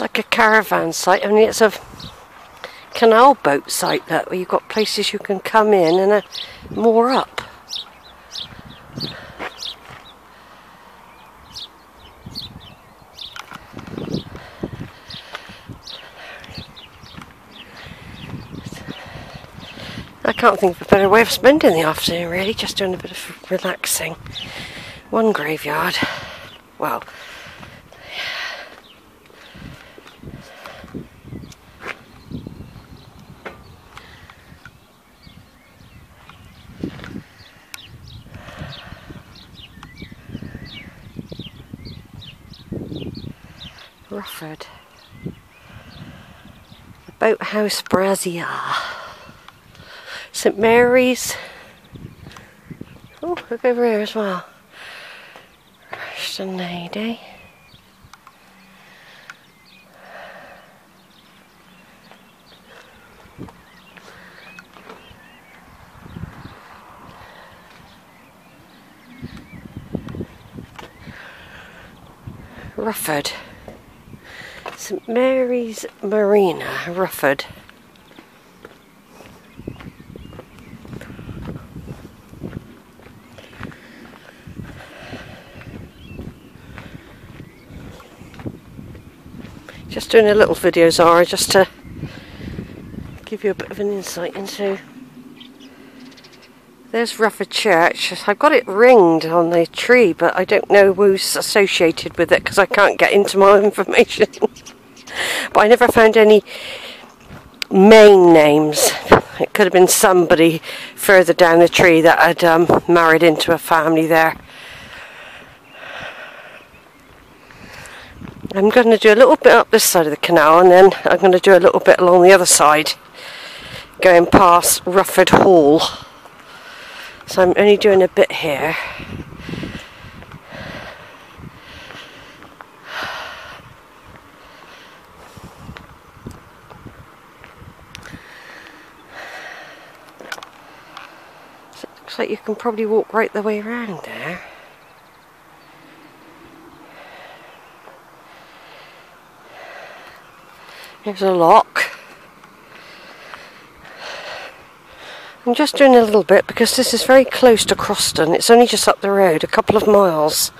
Like a caravan site, only it's a canal boat site that where you've got places you can come in and uh, moor up. I can't think of a better way of spending the afternoon really, just doing a bit of relaxing. One graveyard. Well, Rufford. The Boathouse Brasserie. St Mary's. Oh, look over here as well. Rushton Lady. Rufford. St Mary's Marina, Rufford. Just doing a little video, Zara, just to give you a bit of an insight into. There's Rufford Church. I've got it ringed on the tree, but I don't know who's associated with it because I can't get into my information. But I never found any main names. It could have been somebody further down the tree that had um, married into a family there. I'm going to do a little bit up this side of the canal and then I'm going to do a little bit along the other side going past Rufford Hall. So I'm only doing a bit here. Looks like you can probably walk right the way around there. There's a lock. I'm just doing a little bit because this is very close to Croston. It's only just up the road, a couple of miles.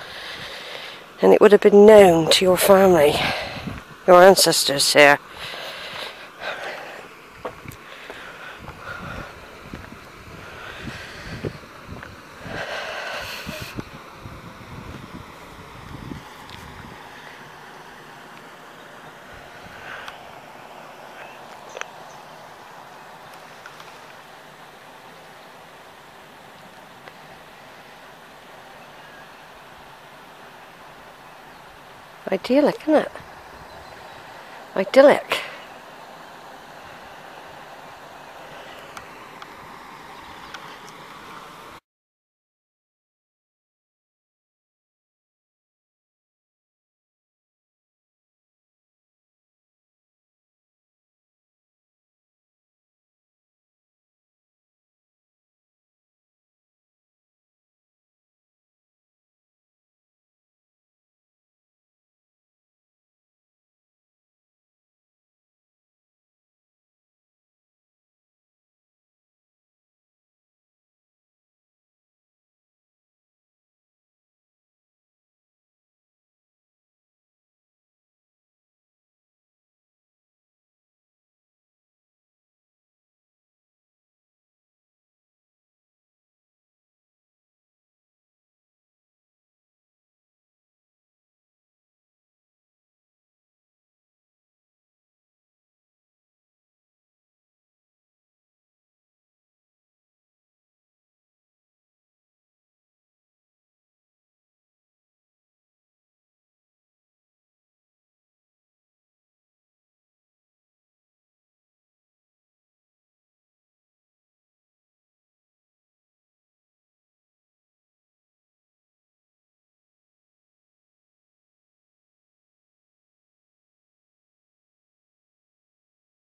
And it would have been known to your family, your ancestors here. Idyllic, isn't it? Idyllic.